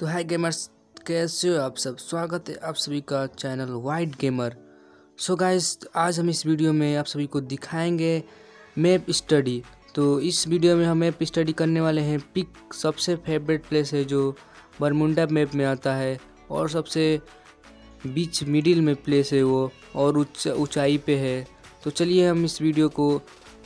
तो हाय गेमर्स कैसे हो आप सब? स्वागत है आप सभी का channel white gamer so guys आज हम इस वीडियो में आप सभी को दिखाएँगे मैप स्टडी तो इस वीडियो में हम मैप स्टडी करने वाले हैं। पिक सबसे फेवरेट प्लेस है जो बरमुंडा मैप में आता है और सबसे बीच मिडिल में प्लेस है वो और ऊंचाई पे है। तो चलिए हम इस वीडियो को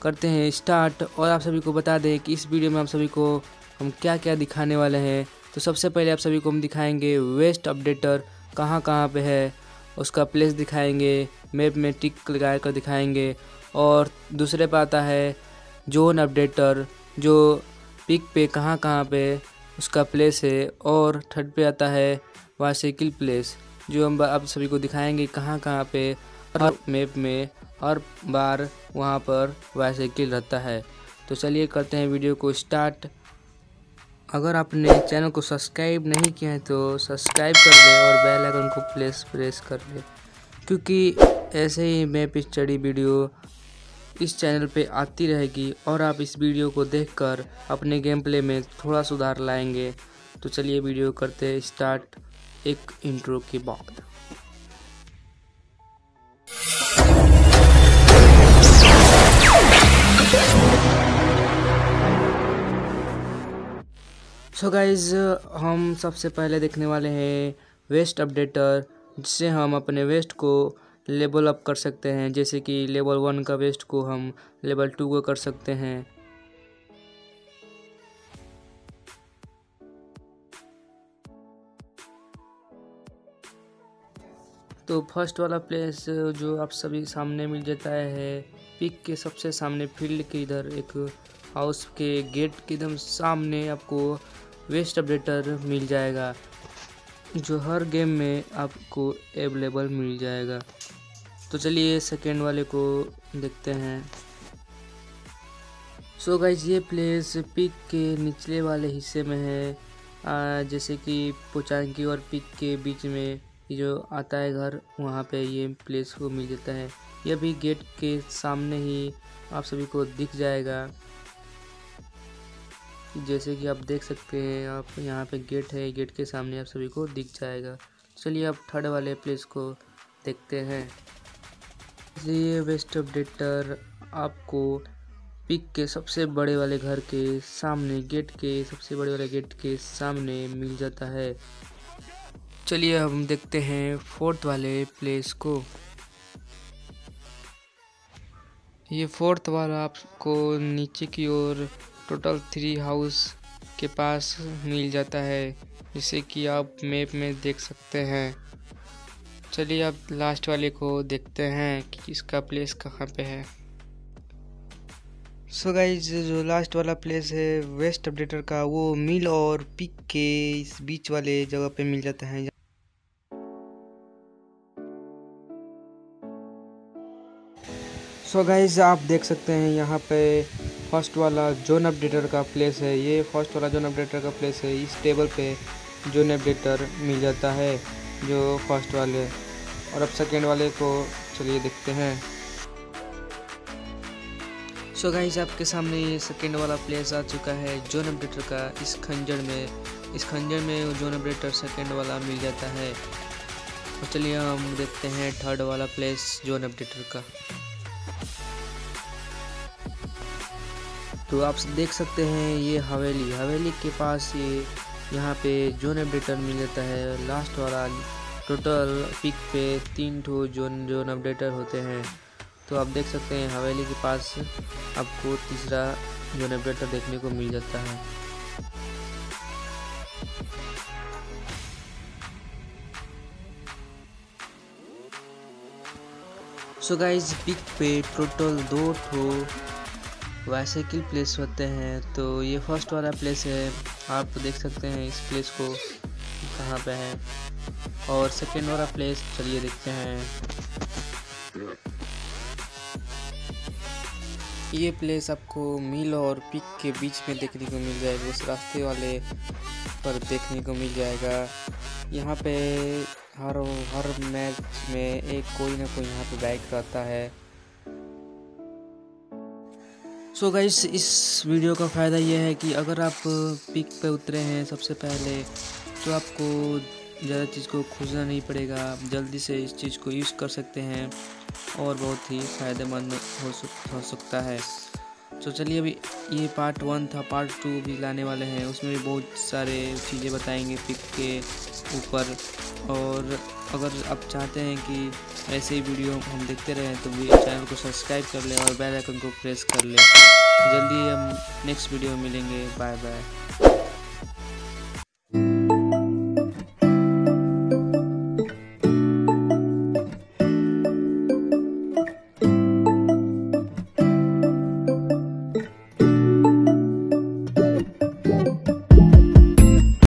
करते हैं स्टार्ट और आप सभी को बता दें कि इस वीडियो में आप सभी को हम क्या क्या दिखाने वाले हैं। तो सबसे पहले आप सभी को हम दिखाएँगे वेस्ट अपडेटर कहाँ कहाँ पे है, उसका प्लेस दिखाएँगे मैप में टिक लगा कर दिखाएँगे, और दूसरे पे आता है जोन अपडेटर जो पिक पे कहाँ कहाँ पे उसका प्लेस है, और थर्ड पे आता है वाइसाइकिल प्लेस जो हम आप सभी को दिखाएँगे कहाँ कहाँ पे हर मैप में हर बार वहाँ पर वाइसाइकिल रहता है। तो चलिए करते हैं वीडियो को स्टार्ट अगर आपने चैनल को सब्सक्राइब नहीं किया है तो सब्सक्राइब कर लें और बेल आइकन को प्लेस, प्रेस कर लें क्योंकि ऐसे ही मैप स्टडी वीडियो इस चैनल पे आती रहेगी और आप इस वीडियो को देखकर अपने गेम प्ले में थोड़ा सुधार लाएँगे। तो चलिए वीडियो करते स्टार्ट एक इंट्रो के बाद। सो गाइज़ हम सबसे पहले देखने वाले हैं वेस्ट अपडेटर जिससे हम अपने वेस्ट को लेवल अप कर सकते हैं। जैसे कि लेवल वन का वेस्ट को हम लेवल टू को कर सकते हैं। तो फ़र्स्ट वाला प्लेस जो आप सभी सामने मिल जाता है पिक के सबसे सामने फ़ील्ड के इधर एक हाउस के गेट के एकदम सामने आपको वेस्ट अपडेटर मिल जाएगा जो हर गेम में आपको अवेलेबल मिल जाएगा। तो चलिए सेकेंड वाले को देखते हैं। सो so गाइज़ ये प्लेस पिक के निचले वाले हिस्से में है। आ, जैसे कि पोचांकी और पिक के बीच में जो आता है घर वहाँ पे ये प्लेस को मिल जाता है। यह भी गेट के सामने ही आप सभी को दिख जाएगा। जैसे कि आप देख सकते हैं, आप यहाँ पे गेट है, गेट के सामने आप सभी को दिख जाएगा। चलिए आप थर्ड वाले प्लेस को देखते हैं। ये वेस्ट अपडेटर आपको पिक के सबसे बड़े वाले घर के सामने, गेट के सबसे बड़े वाले गेट के सामने मिल जाता है। चलिए हम देखते हैं फोर्थ वाले प्लेस को। ये फोर्थ वाला आपको नीचे की ओर टोटल थ्री हाउस के पास मिल जाता है, जिसे कि आप मैप में देख सकते हैं। चलिए अब लास्ट वाले को देखते हैं कि इसका प्लेस कहाँ पे है। सो so गाइज़ जो लास्ट वाला प्लेस है वेस्ट अपडेटर का, वो मिल और पिक के इस बीच वाले जगह पे मिल जाता है। सो so गाइज़ आप देख सकते हैं यहाँ पे फ़र्स्ट वाला जोन अपडेटर का प्लेस है। ये फ़र्स्ट वाला जोन अपडेटर का प्लेस है। इस टेबल पे जोन अपडेटर मिल जाता है, जो फ़र्स्ट वाले। और अब सेकेंड वाले को चलिए देखते हैं। सो गाइस आपके सामने ये सेकेंड वाला प्लेस आ चुका है जोन अपडेटर का। इस खंजर में, इस खंजर में जोन अपडेटर सेकेंड वाला मिल जाता है। तो चलिए हम देखते हैं थर्ड वाला प्लेस जोन अपडेटर का। तो आप देख सकते हैं ये हवेली हवेली के पास ये, यहाँ पे जोन अपडेटर मिल जाता है। लास्ट वाला टोटल पिक पे तीन ठो जोन जोन अपडेटर होते हैं। तो आप देख सकते हैं हवेली के पास आपको तीसरा जोन अपडेटर देखने को मिल जाता है। सो गाइज़ पिक पे टोटल दो ठो वाइसाइकिल प्लेस होते हैं तो ये फ़र्स्ट वाला प्लेस है। आप देख सकते हैं इस प्लेस को कहाँ पे है। और सेकेंड वाला प्लेस, चलिए देखते हैं। ये प्लेस आपको मिल और पिक के बीच में देखने को मिल जाएगा, उस रास्ते वाले पर देखने को मिल जाएगा। यहाँ पे हर हर मैच में एक कोई ना कोई यहाँ पे बाइक रहता है। सो so गाइस इस वीडियो का फ़ायदा यह है कि अगर आप पिक पे उतरे हैं सबसे पहले तो आपको ज़्यादा चीज़ को खोजना नहीं पड़ेगा। जल्दी से इस चीज़ को यूज़ कर सकते हैं और बहुत ही फ़ायदेमंद हो सकता है। तो चलिए अभी ये पार्ट वन था पार्ट टू भी लाने वाले हैं। उसमें भी बहुत सारे चीज़ें बताएँगे पिक के ऊपर। और अगर आप चाहते हैं कि ऐसे ही वीडियो हम देखते रहें तो भी चैनल को सब्सक्राइब कर लें और बेल आइकन को प्रेस कर लें। जल्दी हम नेक्स्ट वीडियो में मिलेंगे। Bye bye